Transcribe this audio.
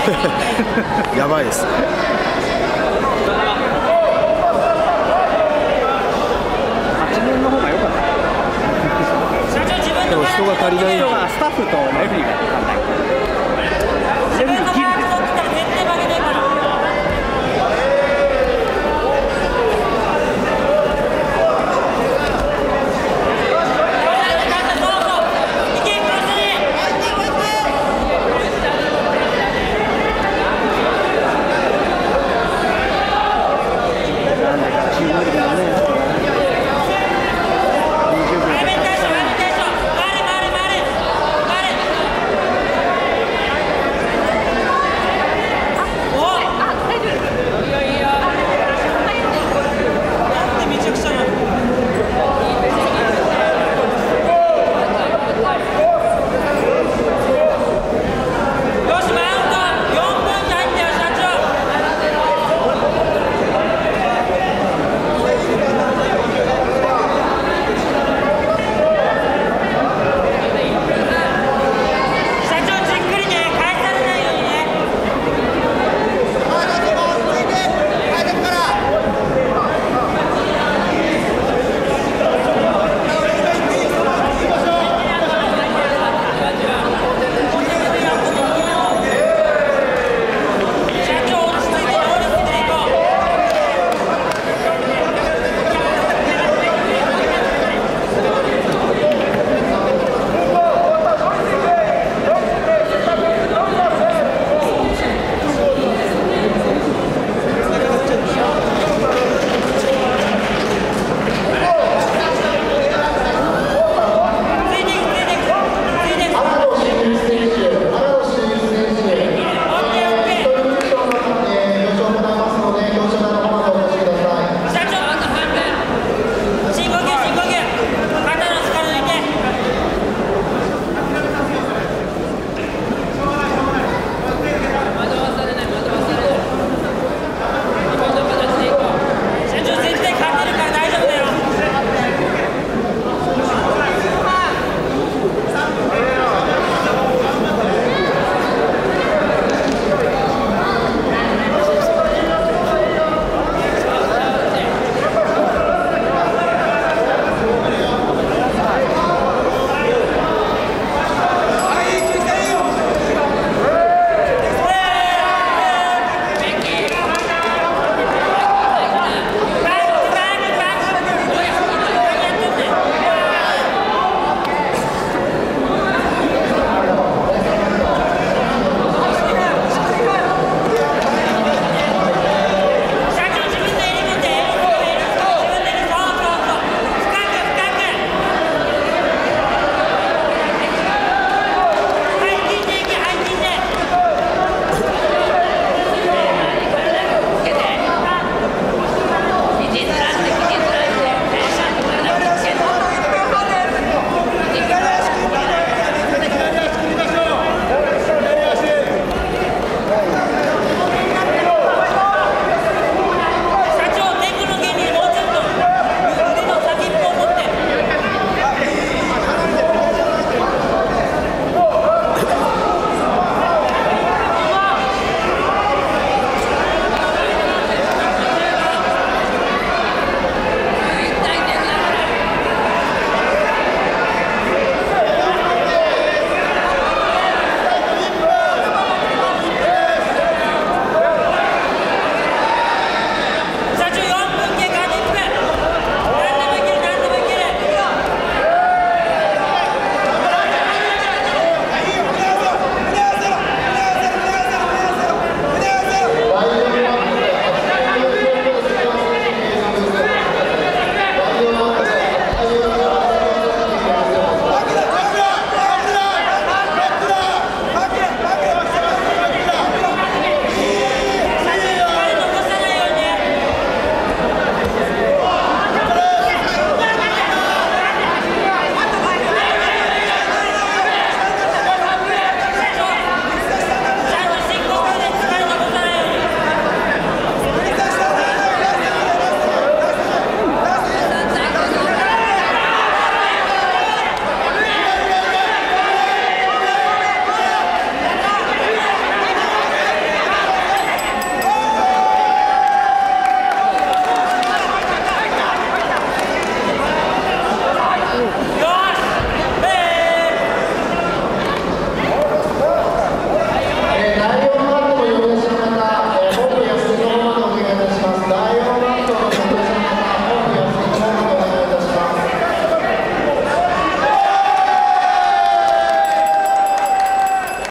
やばいです、でも人が足りない。んで。スタッフとレフリーが